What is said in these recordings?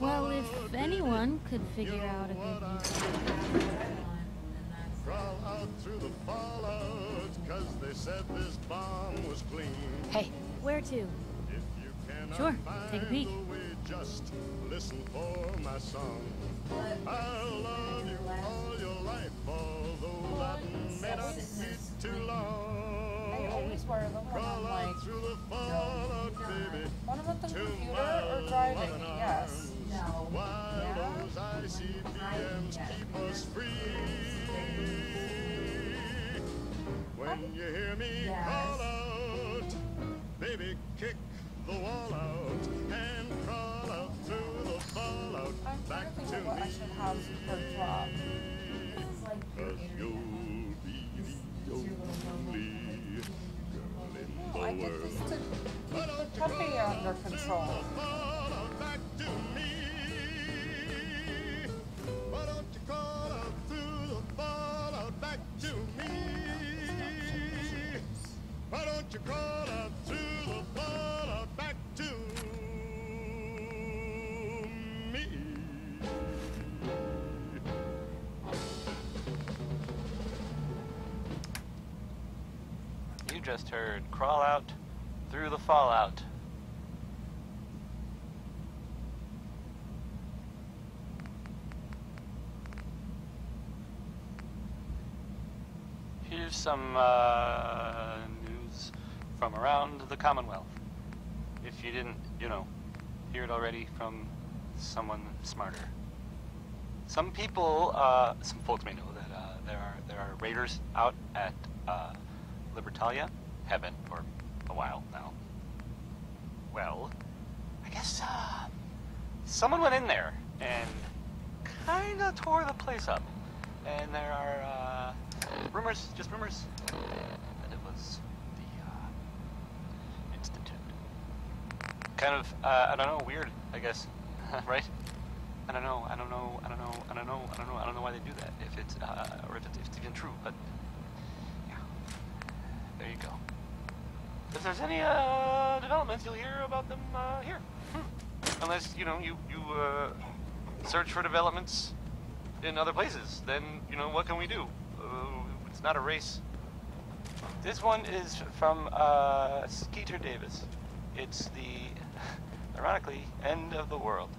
Well, if anyone could figure out a good use. Crawl out through the fallout, cause they said this bomb was clean. Hey, where to? If you cannot Sure, find take a peek. way, just listen for my song. I'll love you all your life, although that may not be too I long. always wear them when I'm Crawl like, out through the fallout, baby, when I'm at the computer or driving. loving Yes. arms. While those ICBMs keep us free. When you hear me call out, baby, kick the wall out and crawl out through the fallout I'm back to to think of I should have for me. drop. Cause you'll me? You just heard Crawl Out Through the Fallout. Here's some uh, news from around the Commonwealth. If you didn't, you know, hear it already from someone smarter. Some people, uh, some folks may know that uh, there are there are raiders out at uh, Libertalia, have been for a while now. Well, I guess uh, someone went in there and kind of tore the place up, and there are uh, rumors, just rumors, that it was the uh, Institute. Kind of, uh, I don't know, weird, I guess, right? I don't know. I don't know. I don't know. I don't know. I don't know. I don't know why they do that. If it's uh, or if it's, if it's even true, but yeah, there you go. If there's any uh, developments, you'll hear about them uh, here. Hmm. Unless you know you you uh, search for developments in other places, then you know what can we do? Uh, it's not a race. This one is from uh, Skeeter Davis. It's the, ironically, end of the world.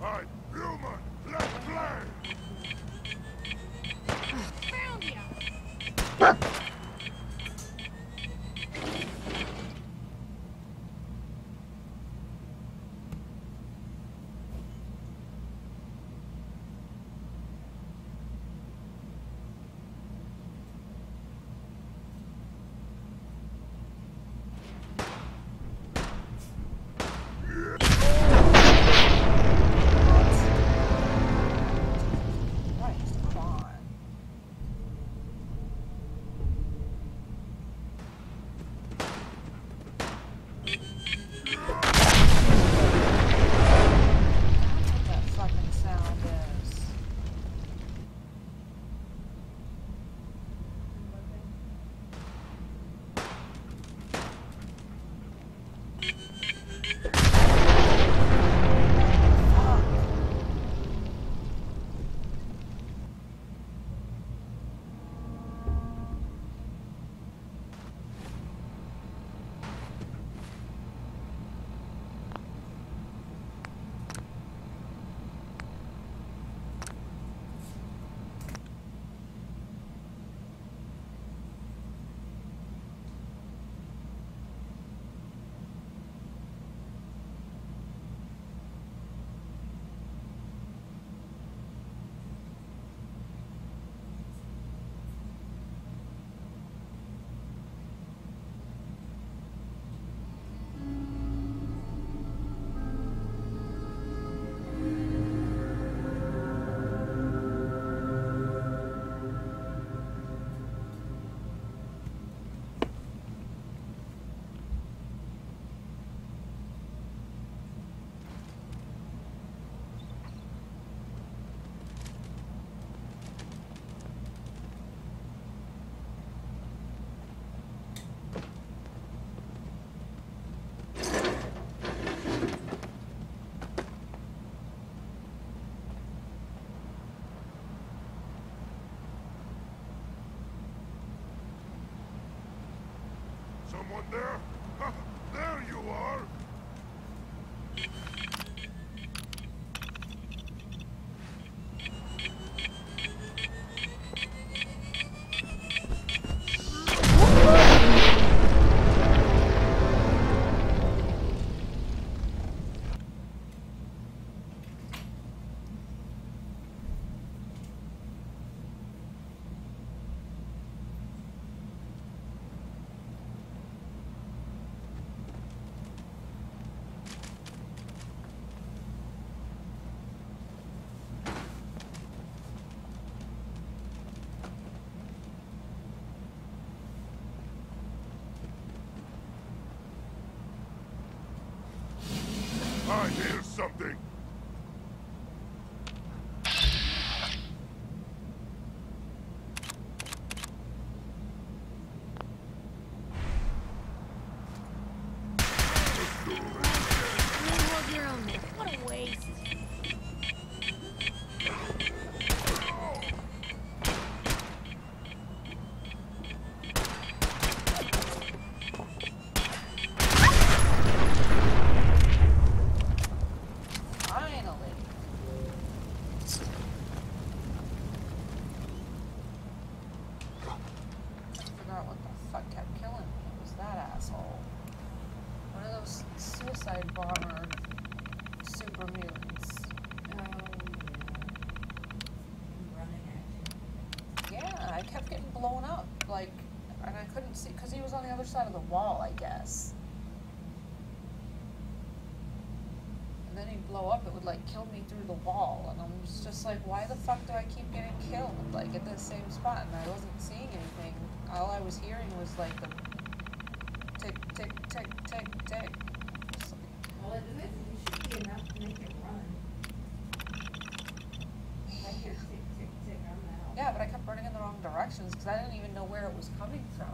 Alright, human, let's play! Christ, someone there? There you are! I hear something! Like, and I couldn't see, because he was on the other side of the wall, I guess. And then he'd blow up, it would like kill me through the wall. And I'm just, just like, why the fuck do I keep getting killed? Like, at the same spot, and I wasn't seeing anything. All I was hearing was like the tick, tick, tick, tick, tick. Well, it should be enough to make it run. I hear tick, tick, tick on the house. Yeah, but I kept running in the wrong directions because I didn't even know where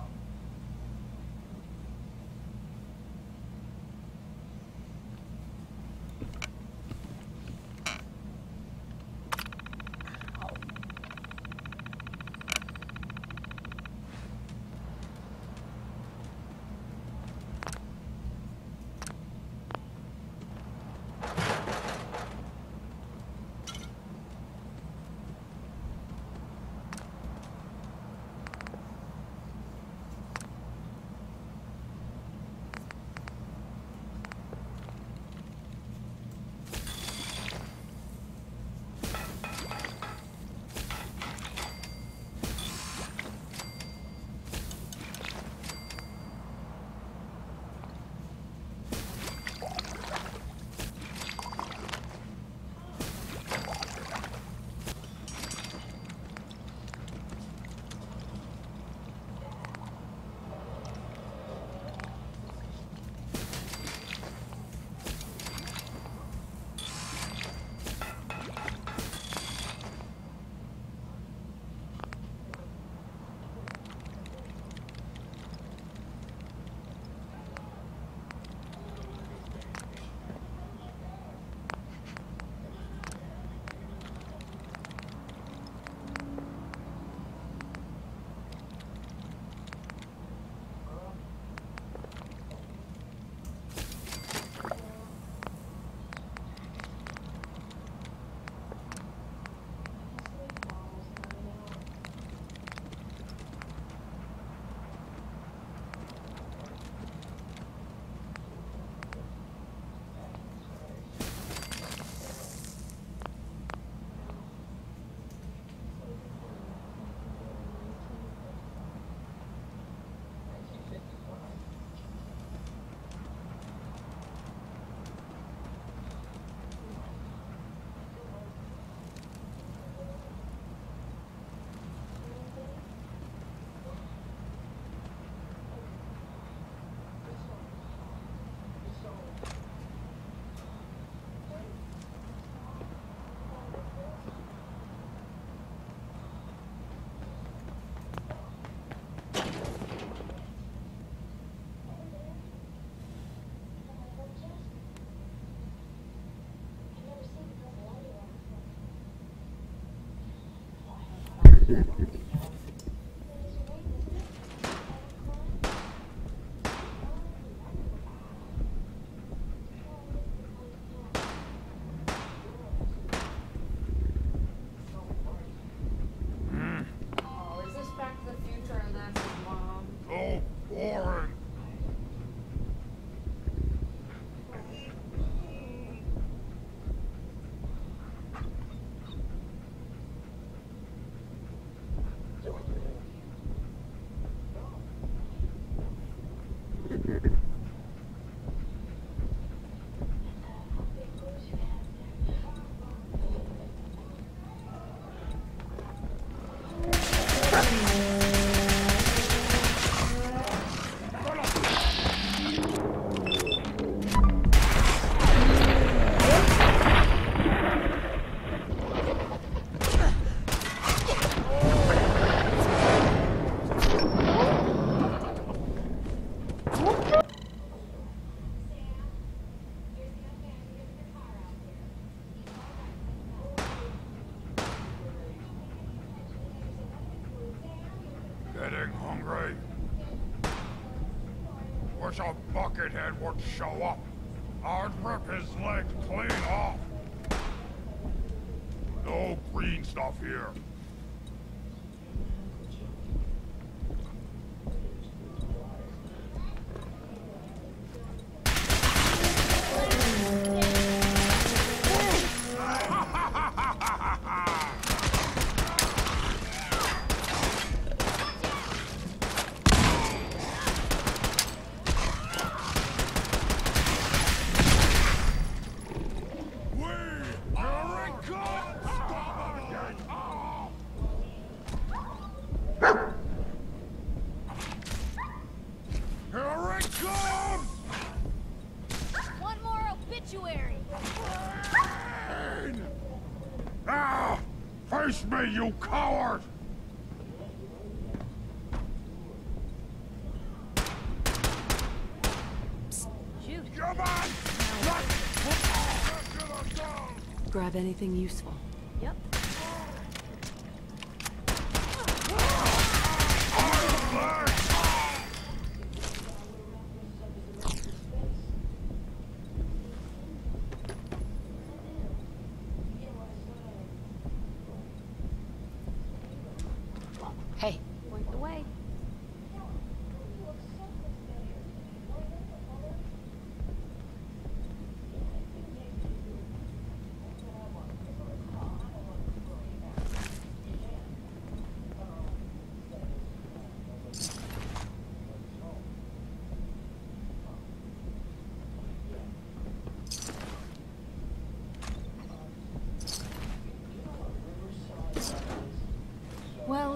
that one. grab anything useful. Yep. Armor!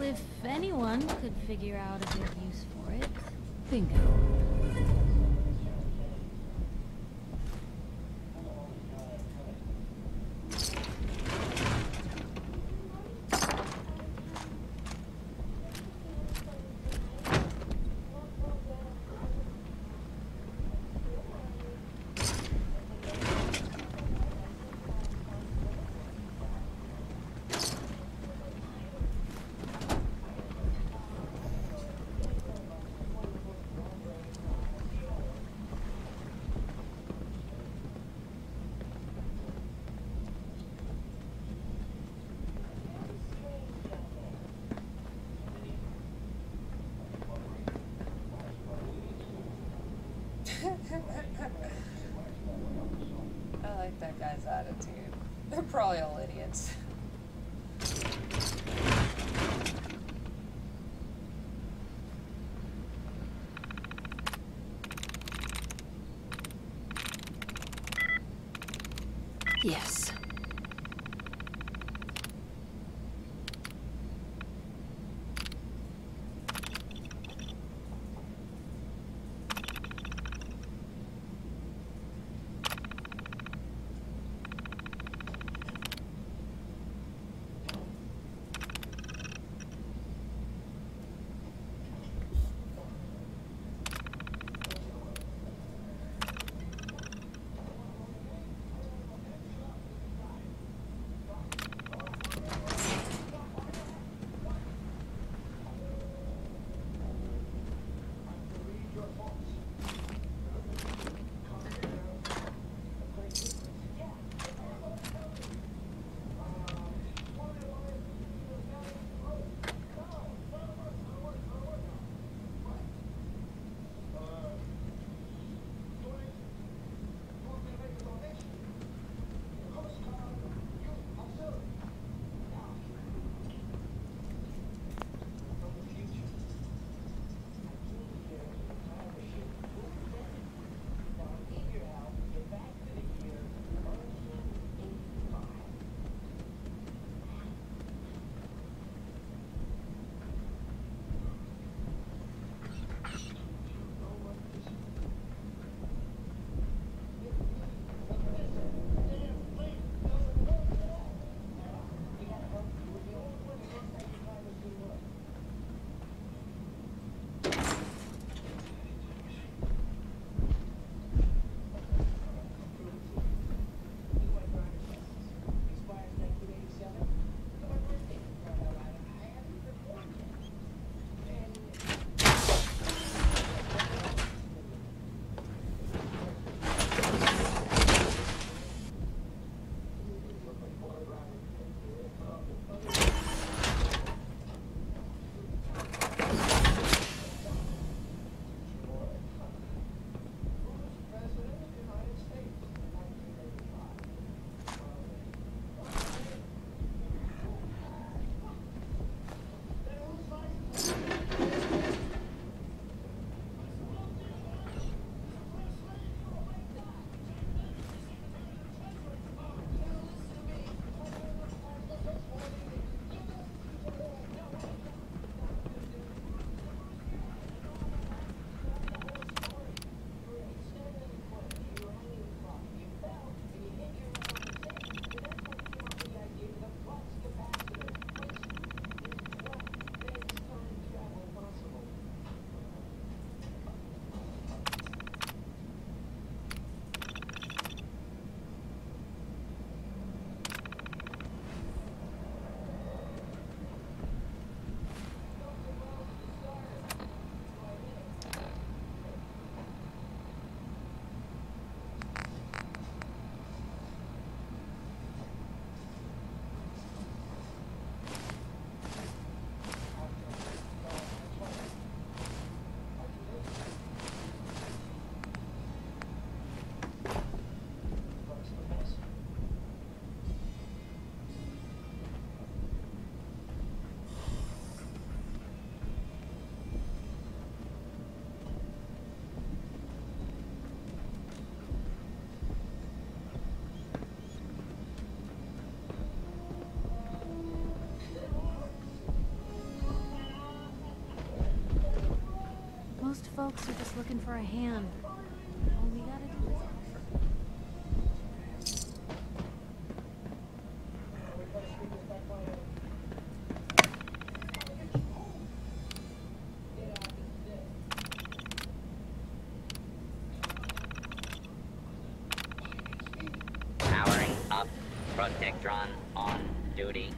If anyone could figure out a good use for it. Bingo. Yes. Folks are just looking for a hand. Powering up. Protectron on duty.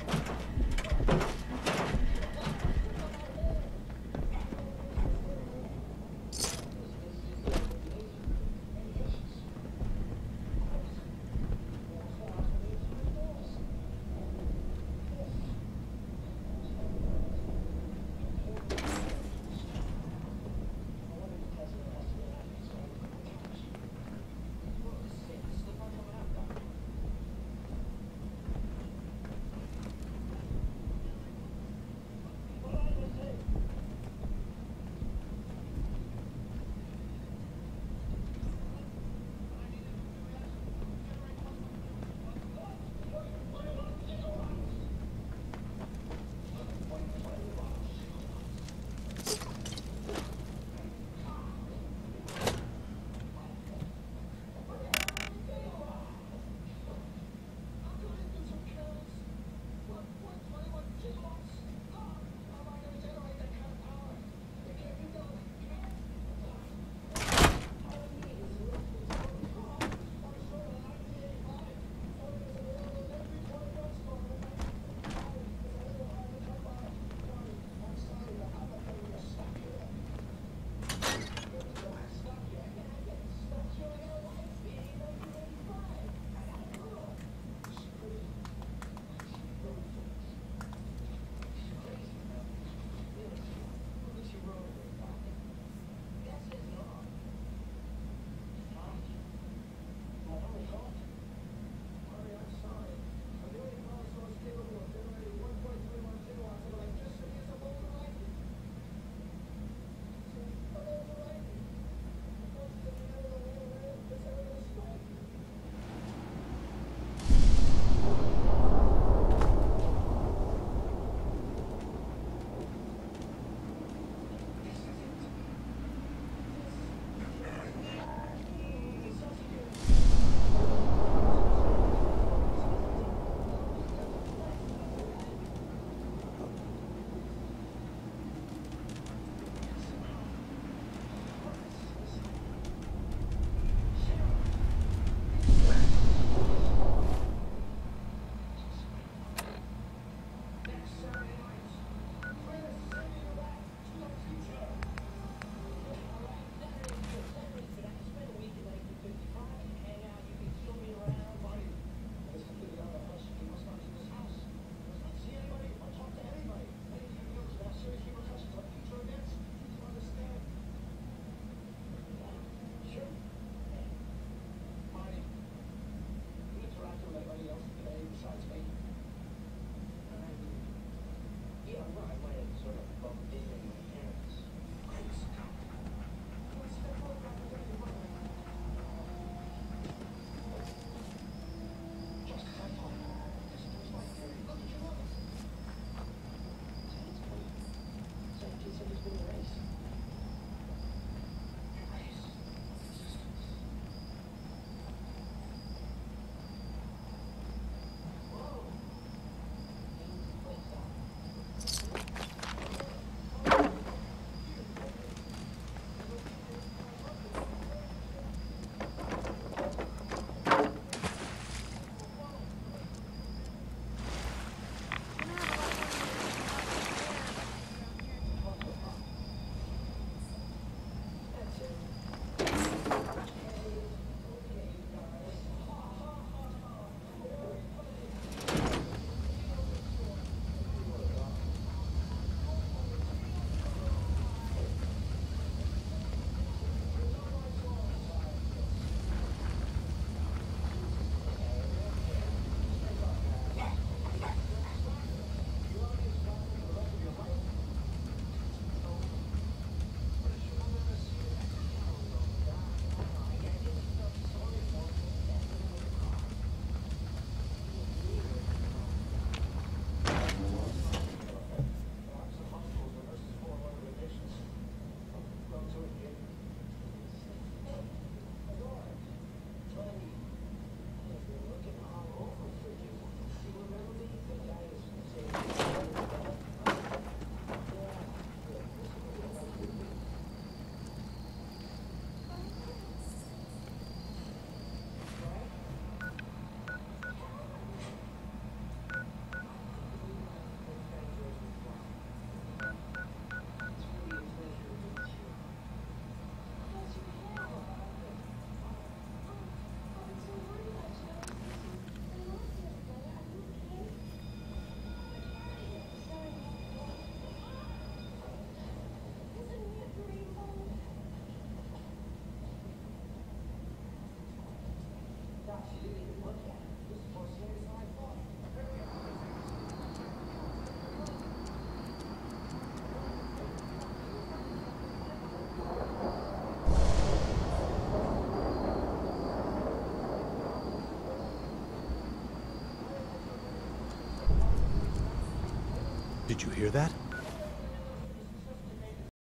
Did you hear that?